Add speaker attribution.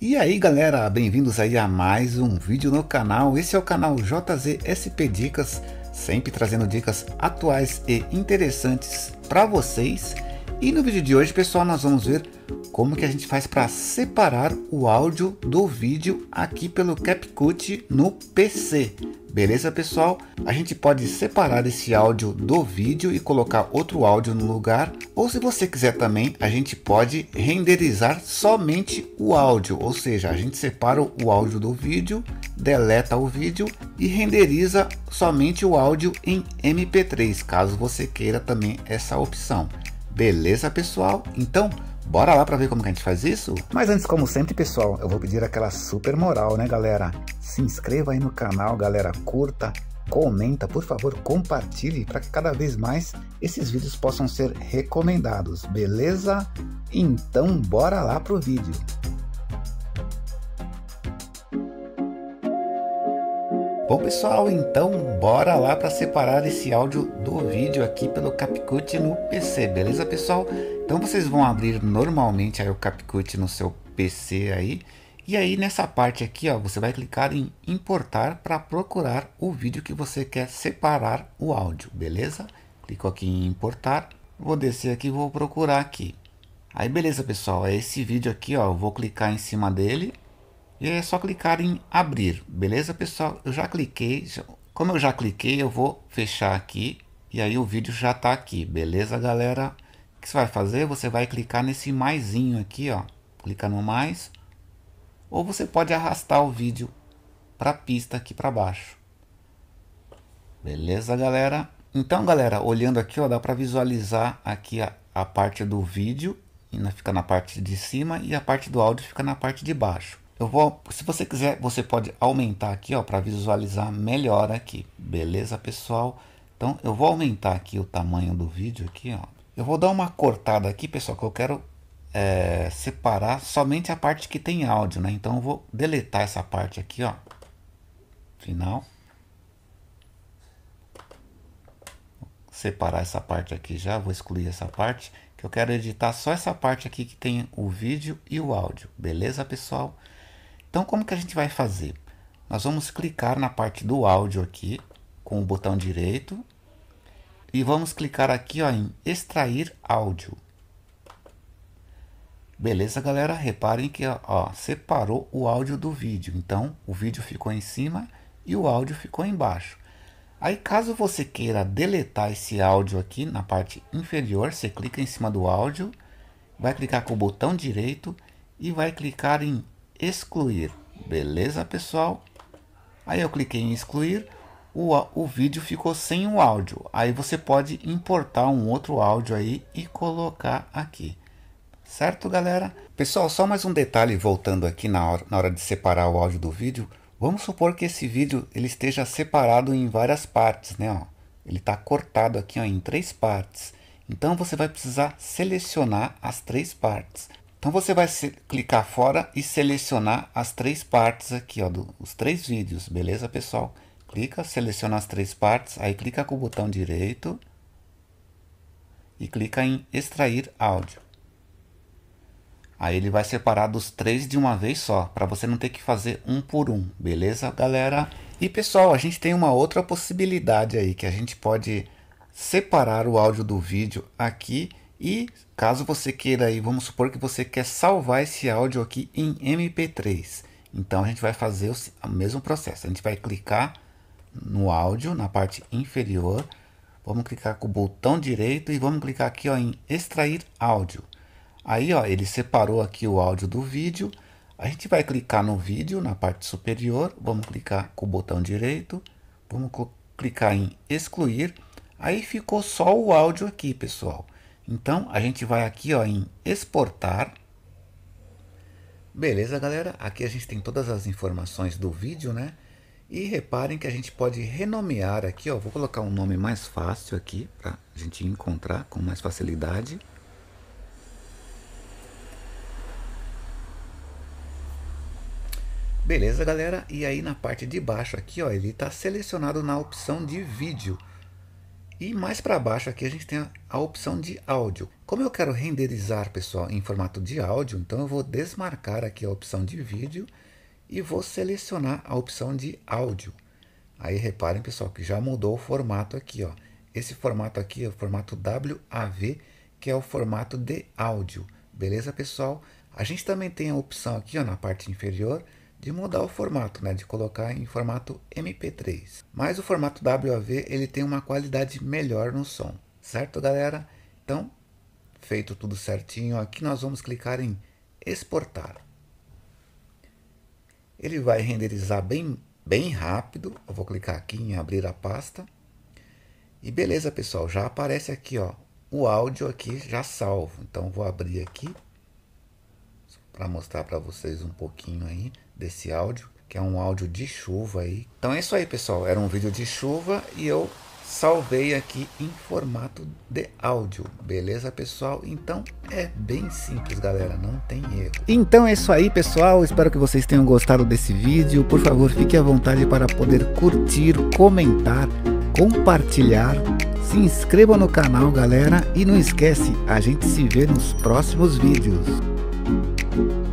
Speaker 1: E aí galera, bem-vindos aí a mais um vídeo no canal. Esse é o canal JZSP Dicas, sempre trazendo dicas atuais e interessantes para vocês. E no vídeo de hoje, pessoal, nós vamos ver como que a gente faz para separar o áudio do vídeo aqui pelo CapCut no PC. Beleza, pessoal? A gente pode separar esse áudio do vídeo e colocar outro áudio no lugar. Ou se você quiser também, a gente pode renderizar somente o áudio. Ou seja, a gente separa o áudio do vídeo, deleta o vídeo e renderiza somente o áudio em MP3, caso você queira também essa opção. Beleza, pessoal? Então, Bora lá para ver como que a gente faz isso? Mas antes, como sempre, pessoal, eu vou pedir aquela super moral, né, galera? Se inscreva aí no canal, galera, curta, comenta, por favor, compartilhe para que cada vez mais esses vídeos possam ser recomendados, beleza? Então, bora lá pro vídeo. Bom pessoal, então bora lá para separar esse áudio do vídeo aqui pelo CapCut no PC, beleza pessoal? Então vocês vão abrir normalmente aí o CapCut no seu PC aí e aí nessa parte aqui ó, você vai clicar em importar para procurar o vídeo que você quer separar o áudio, beleza? Clico aqui em importar, vou descer aqui vou procurar aqui. Aí beleza pessoal, é esse vídeo aqui ó, eu vou clicar em cima dele e é só clicar em abrir, beleza pessoal? Eu já cliquei, já, como eu já cliquei eu vou fechar aqui e aí o vídeo já está aqui, beleza galera? O que você vai fazer? Você vai clicar nesse maisinho aqui, ó, clica no mais, ou você pode arrastar o vídeo para a pista aqui para baixo. Beleza galera? Então galera, olhando aqui ó, dá para visualizar aqui a, a parte do vídeo, fica na parte de cima e a parte do áudio fica na parte de baixo. Vou, se você quiser, você pode aumentar aqui, ó, para visualizar melhor aqui. Beleza, pessoal? Então, eu vou aumentar aqui o tamanho do vídeo aqui, ó. Eu vou dar uma cortada aqui, pessoal, que eu quero é, separar somente a parte que tem áudio, né? Então, eu vou deletar essa parte aqui, ó. Final. Separar essa parte aqui já, vou excluir essa parte, que eu quero editar só essa parte aqui que tem o vídeo e o áudio. Beleza, pessoal? Então, como que a gente vai fazer? Nós vamos clicar na parte do áudio aqui, com o botão direito, e vamos clicar aqui ó, em extrair áudio. Beleza, galera? Reparem que ó, separou o áudio do vídeo. Então, o vídeo ficou em cima e o áudio ficou embaixo. Aí, caso você queira deletar esse áudio aqui na parte inferior, você clica em cima do áudio, vai clicar com o botão direito e vai clicar em excluir. Beleza, pessoal? Aí eu cliquei em excluir, o, o vídeo ficou sem o áudio. Aí você pode importar um outro áudio aí e colocar aqui. Certo, galera? Pessoal, só mais um detalhe voltando aqui na hora, na hora de separar o áudio do vídeo. Vamos supor que esse vídeo ele esteja separado em várias partes, né? Ó. Ele está cortado aqui ó, em três partes. Então você vai precisar selecionar as três partes. Então você vai clicar fora e selecionar as três partes aqui, ó, do, os três vídeos, beleza pessoal? Clica, seleciona as três partes, aí clica com o botão direito e clica em extrair áudio. Aí ele vai separar dos três de uma vez só, para você não ter que fazer um por um, beleza galera? E pessoal, a gente tem uma outra possibilidade aí, que a gente pode separar o áudio do vídeo aqui e caso você queira aí, vamos supor que você quer salvar esse áudio aqui em MP3. Então a gente vai fazer o mesmo processo. A gente vai clicar no áudio, na parte inferior. Vamos clicar com o botão direito e vamos clicar aqui ó, em extrair áudio. Aí ó, ele separou aqui o áudio do vídeo. A gente vai clicar no vídeo na parte superior. Vamos clicar com o botão direito. Vamos clicar em excluir. Aí ficou só o áudio aqui, pessoal. Então a gente vai aqui ó, em exportar. Beleza, galera? Aqui a gente tem todas as informações do vídeo, né? E reparem que a gente pode renomear aqui, ó. Vou colocar um nome mais fácil aqui para a gente encontrar com mais facilidade. Beleza, galera? E aí na parte de baixo aqui, ó, ele está selecionado na opção de vídeo. E mais para baixo aqui a gente tem a, a, opção de áudio. Como eu quero renderizar, pessoal, em formato de áudio, então eu vou desmarcar aqui a opção de vídeo e vou selecionar a opção de áudio. Aí reparem, pessoal, que já mudou o formato aqui, ó. Esse formato aqui é o formato WAV, que é o formato de áudio. Beleza, pessoal? A gente também tem a opção aqui, ó, na parte inferior, de mudar o formato, né, de colocar em formato MP3. Mas o formato WAV ele tem uma qualidade melhor no som, certo, galera? Então, feito tudo certinho, aqui nós vamos clicar em exportar. Ele vai renderizar bem, bem rápido. Eu vou clicar aqui em abrir a pasta. E beleza, pessoal, já aparece aqui, ó, o áudio aqui já salvo. Então vou abrir aqui para mostrar para vocês um pouquinho aí desse áudio, que é um áudio de chuva aí. Então é isso aí, pessoal. Era um vídeo de chuva e eu salvei aqui em formato de áudio, beleza pessoal? Então é bem simples galera, não tem erro. Então é isso aí pessoal, espero que vocês tenham gostado desse vídeo, por favor fique à vontade para poder curtir, comentar, compartilhar, se inscreva no canal galera e não esquece, a gente se vê nos próximos vídeos. thank you